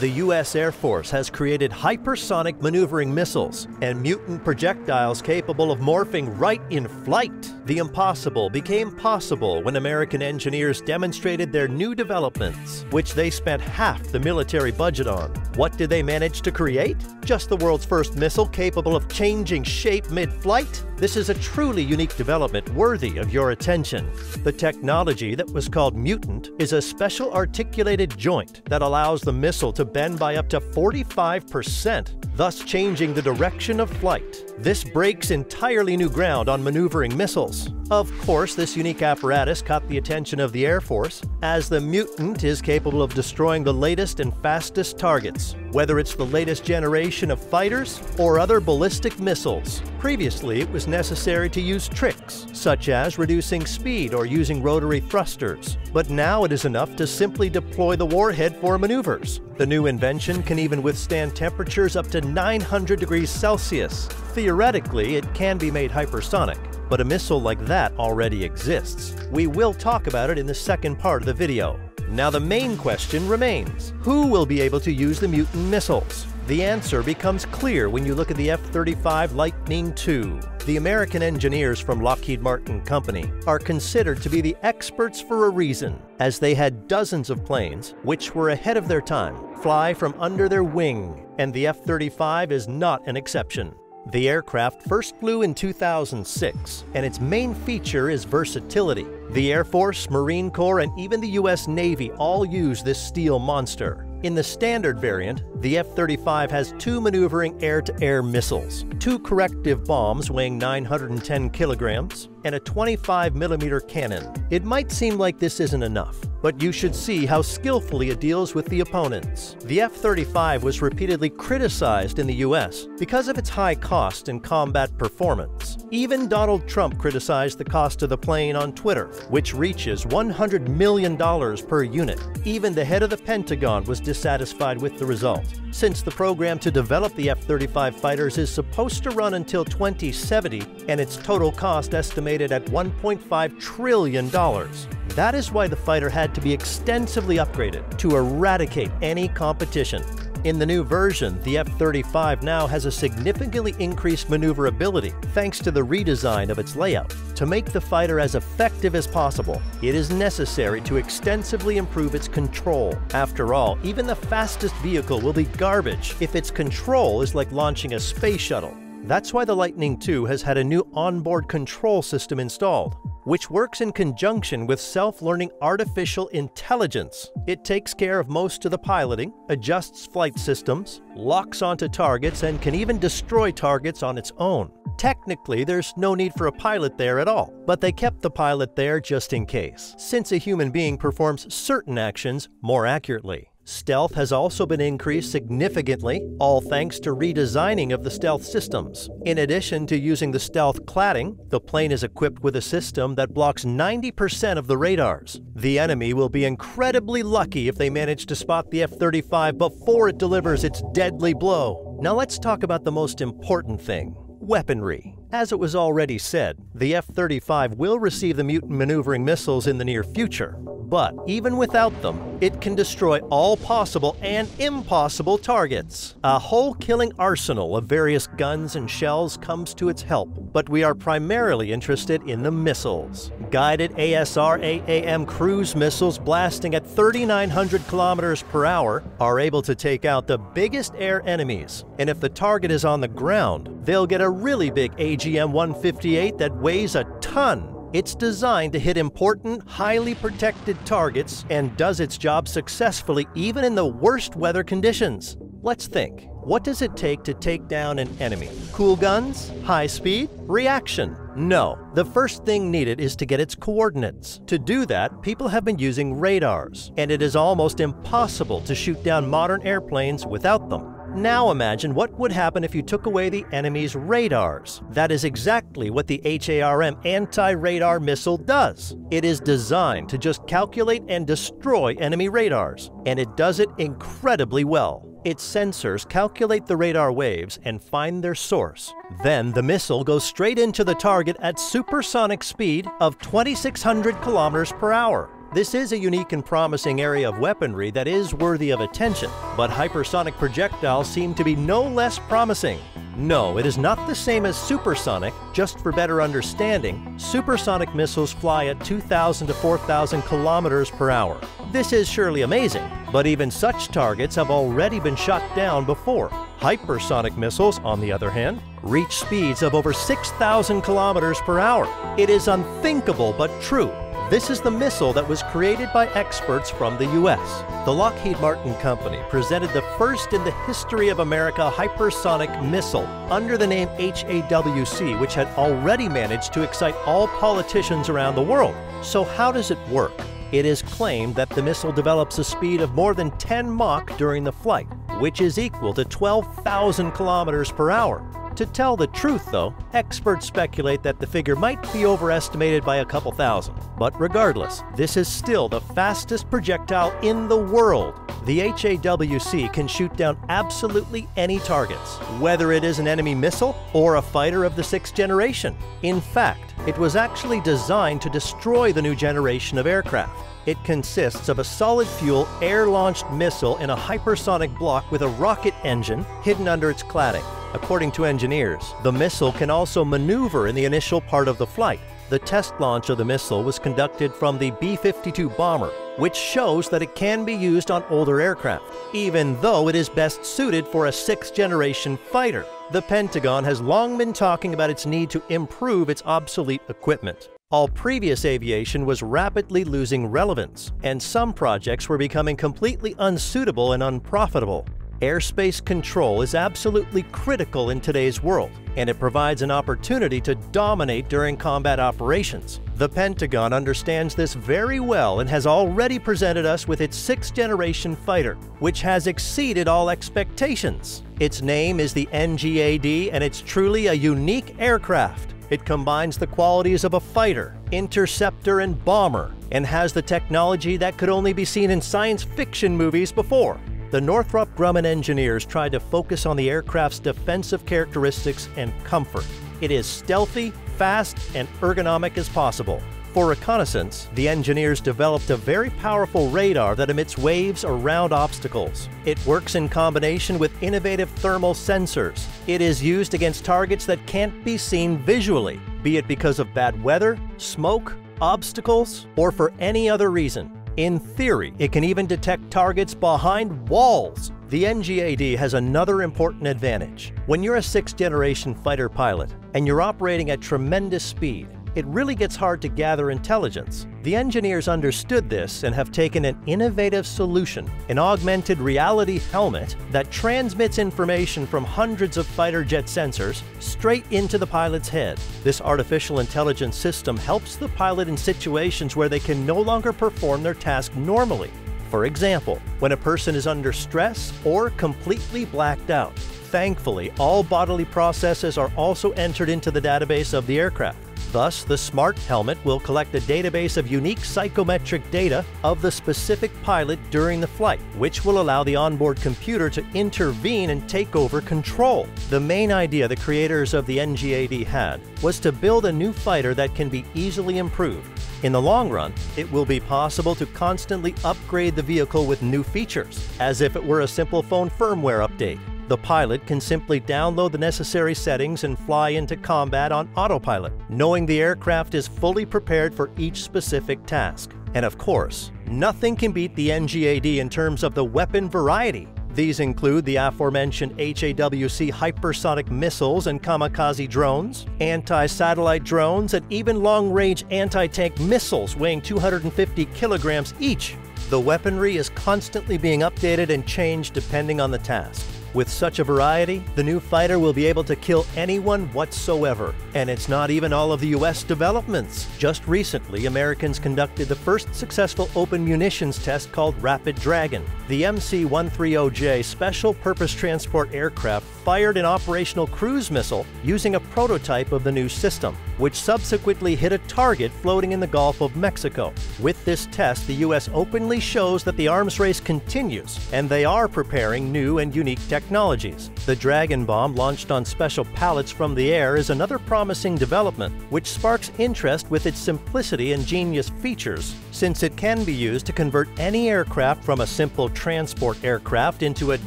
The U.S. Air Force has created hypersonic maneuvering missiles and mutant projectiles capable of morphing right in flight. The impossible became possible when American engineers demonstrated their new developments, which they spent half the military budget on. What did they manage to create? Just the world's first missile capable of changing shape mid-flight? This is a truly unique development worthy of your attention. The technology that was called Mutant is a special articulated joint that allows the missile to bend by up to 45%, thus changing the direction of flight. This breaks entirely new ground on maneuvering missiles. Of course, this unique apparatus caught the attention of the Air Force, as the Mutant is capable of destroying the latest and fastest targets, whether it's the latest generation of fighters or other ballistic missiles. Previously, it was necessary to use tricks, such as reducing speed or using rotary thrusters, but now it is enough to simply deploy the warhead for maneuvers. The new invention can even withstand temperatures up to 900 degrees Celsius. Theoretically, it can be made hypersonic, but a missile like that already exists. We will talk about it in the second part of the video. Now the main question remains, who will be able to use the Mutant missiles? The answer becomes clear when you look at the F-35 Lightning II. The American engineers from Lockheed Martin Company are considered to be the experts for a reason, as they had dozens of planes, which were ahead of their time, fly from under their wing, and the F-35 is not an exception. The aircraft first flew in 2006, and its main feature is versatility. The Air Force, Marine Corps, and even the U.S. Navy all use this steel monster. In the standard variant, the F-35 has two maneuvering air-to-air missiles, two corrective bombs weighing 910 kilograms, and a 25 millimeter cannon. It might seem like this isn't enough, but you should see how skillfully it deals with the opponents. The F-35 was repeatedly criticized in the US because of its high cost and combat performance. Even Donald Trump criticized the cost of the plane on Twitter, which reaches $100 million per unit. Even the head of the Pentagon was dissatisfied with the result. Since the program to develop the F-35 fighters is supposed to run until 2070 and its total cost estimated at $1.5 trillion, that is why the fighter had to be extensively upgraded to eradicate any competition. In the new version, the F-35 now has a significantly increased maneuverability thanks to the redesign of its layout. To make the fighter as effective as possible, it is necessary to extensively improve its control. After all, even the fastest vehicle will be garbage if its control is like launching a space shuttle. That's why the Lightning 2 has had a new onboard control system installed which works in conjunction with self-learning artificial intelligence. It takes care of most of the piloting, adjusts flight systems, locks onto targets, and can even destroy targets on its own. Technically, there's no need for a pilot there at all, but they kept the pilot there just in case, since a human being performs certain actions more accurately. Stealth has also been increased significantly, all thanks to redesigning of the stealth systems. In addition to using the stealth cladding, the plane is equipped with a system that blocks 90% of the radars. The enemy will be incredibly lucky if they manage to spot the F-35 before it delivers its deadly blow. Now let's talk about the most important thing, weaponry. As it was already said, the F-35 will receive the mutant maneuvering missiles in the near future, but even without them, it can destroy all possible and impossible targets. A whole killing arsenal of various guns and shells comes to its help, but we are primarily interested in the missiles. Guided ASR-AAM cruise missiles blasting at 3,900 kilometers per hour are able to take out the biggest air enemies, and if the target is on the ground, they'll get a really big AGM-158 that weighs a ton it's designed to hit important, highly protected targets and does its job successfully even in the worst weather conditions. Let's think. What does it take to take down an enemy? Cool guns? High speed? Reaction? No. The first thing needed is to get its coordinates. To do that, people have been using radars, and it is almost impossible to shoot down modern airplanes without them. Now imagine what would happen if you took away the enemy's radars. That is exactly what the HARM anti-radar missile does. It is designed to just calculate and destroy enemy radars, and it does it incredibly well. Its sensors calculate the radar waves and find their source. Then the missile goes straight into the target at supersonic speed of 2600 kilometers per hour. This is a unique and promising area of weaponry that is worthy of attention, but hypersonic projectiles seem to be no less promising. No, it is not the same as supersonic. Just for better understanding, supersonic missiles fly at 2,000 to 4,000 kilometers per hour. This is surely amazing, but even such targets have already been shot down before. Hypersonic missiles, on the other hand, reach speeds of over 6,000 kilometers per hour. It is unthinkable but true this is the missile that was created by experts from the U.S. The Lockheed Martin Company presented the first in the history of America hypersonic missile under the name HAWC, which had already managed to excite all politicians around the world. So how does it work? It is claimed that the missile develops a speed of more than 10 Mach during the flight, which is equal to 12,000 kilometers per hour. To tell the truth, though, experts speculate that the figure might be overestimated by a couple thousand. But regardless, this is still the fastest projectile in the world. The HAWC can shoot down absolutely any targets, whether it is an enemy missile or a fighter of the sixth generation. In fact, it was actually designed to destroy the new generation of aircraft. It consists of a solid fuel air launched missile in a hypersonic block with a rocket engine hidden under its cladding. According to engineers, the missile can also maneuver in the initial part of the flight. The test launch of the missile was conducted from the B-52 bomber, which shows that it can be used on older aircraft, even though it is best suited for a sixth-generation fighter. The Pentagon has long been talking about its need to improve its obsolete equipment. All previous aviation was rapidly losing relevance, and some projects were becoming completely unsuitable and unprofitable. Airspace control is absolutely critical in today's world, and it provides an opportunity to dominate during combat operations. The Pentagon understands this very well and has already presented us with its sixth generation fighter, which has exceeded all expectations. Its name is the NGAD, and it's truly a unique aircraft. It combines the qualities of a fighter, interceptor, and bomber, and has the technology that could only be seen in science fiction movies before. The Northrop Grumman engineers tried to focus on the aircraft's defensive characteristics and comfort. It is stealthy, fast, and ergonomic as possible. For reconnaissance, the engineers developed a very powerful radar that emits waves around obstacles. It works in combination with innovative thermal sensors. It is used against targets that can't be seen visually, be it because of bad weather, smoke, obstacles, or for any other reason. In theory, it can even detect targets behind walls. The NGAD has another important advantage. When you're a sixth generation fighter pilot and you're operating at tremendous speed, it really gets hard to gather intelligence. The engineers understood this and have taken an innovative solution, an augmented reality helmet that transmits information from hundreds of fighter jet sensors straight into the pilot's head. This artificial intelligence system helps the pilot in situations where they can no longer perform their task normally. For example, when a person is under stress or completely blacked out. Thankfully, all bodily processes are also entered into the database of the aircraft. Thus, the smart helmet will collect a database of unique psychometric data of the specific pilot during the flight, which will allow the onboard computer to intervene and take over control. The main idea the creators of the NGAD had was to build a new fighter that can be easily improved. In the long run, it will be possible to constantly upgrade the vehicle with new features, as if it were a simple phone firmware update. The pilot can simply download the necessary settings and fly into combat on autopilot, knowing the aircraft is fully prepared for each specific task. And of course, nothing can beat the NGAD in terms of the weapon variety. These include the aforementioned HAWC hypersonic missiles and kamikaze drones, anti-satellite drones, and even long-range anti-tank missiles weighing 250 kilograms each. The weaponry is constantly being updated and changed depending on the task. With such a variety, the new fighter will be able to kill anyone whatsoever. And it's not even all of the US developments. Just recently, Americans conducted the first successful open munitions test called Rapid Dragon. The MC-130J Special Purpose Transport aircraft fired an operational cruise missile using a prototype of the new system, which subsequently hit a target floating in the Gulf of Mexico. With this test, the U.S. openly shows that the arms race continues, and they are preparing new and unique technologies. The Dragon Bomb, launched on special pallets from the air, is another promising development, which sparks interest with its simplicity and genius features, since it can be used to convert any aircraft from a simple transport aircraft into a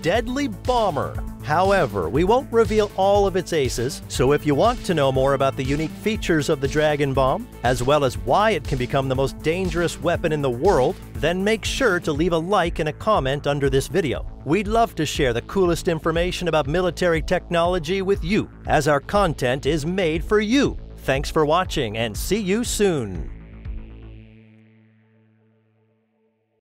deadly bomber. However, we won't reveal all of its aces, so if you want to know more about the unique features of the Dragon Bomb, as well as why it can become the most dangerous weapon in the world, then make sure to leave a like and a comment under this video. We'd love to share the coolest information about military technology with you, as our content is made for you. Thanks for watching and see you soon!